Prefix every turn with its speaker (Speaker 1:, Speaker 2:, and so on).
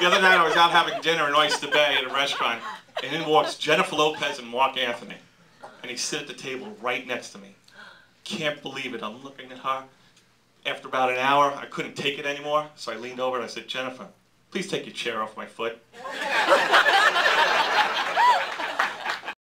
Speaker 1: The other night I was out having dinner in Oyster Bay at a restaurant, and in walks Jennifer Lopez and Marc Anthony. And he sit at the table right next to me. Can't believe it. I'm looking at her. After about an hour, I couldn't take it anymore, so I leaned over and I said, Jennifer, please take your chair off my foot.